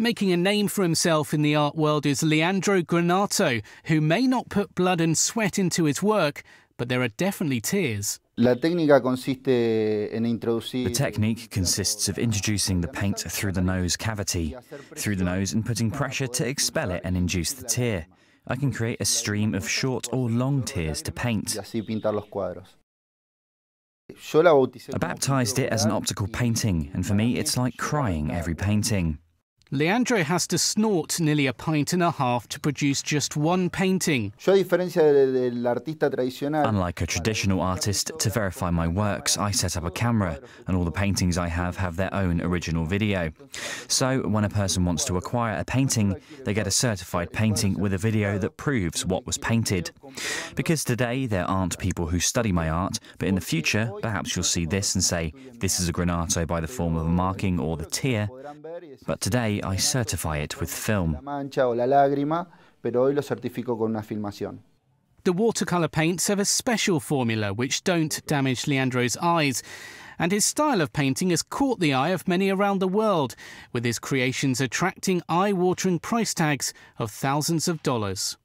Making a name for himself in the art world is Leandro Granato, who may not put blood and sweat into his work, but there are definitely tears. The technique consists of introducing the paint through the nose cavity, through the nose and putting pressure to expel it and induce the tear. I can create a stream of short or long tears to paint. I baptized it as an optical painting, and for me it's like crying every painting. Leandro has to snort nearly a pint and a half to produce just one painting. Unlike a traditional artist, to verify my works, I set up a camera, and all the paintings I have have their own original video. So, when a person wants to acquire a painting, they get a certified painting with a video that proves what was painted. Because today there aren't people who study my art, but in the future, perhaps you'll see this and say, this is a Granato by the form of a marking or the tear. But today, I certify it with film. The watercolour paints have a special formula which don't damage Leandro's eyes, and his style of painting has caught the eye of many around the world, with his creations attracting eye-watering price tags of thousands of dollars.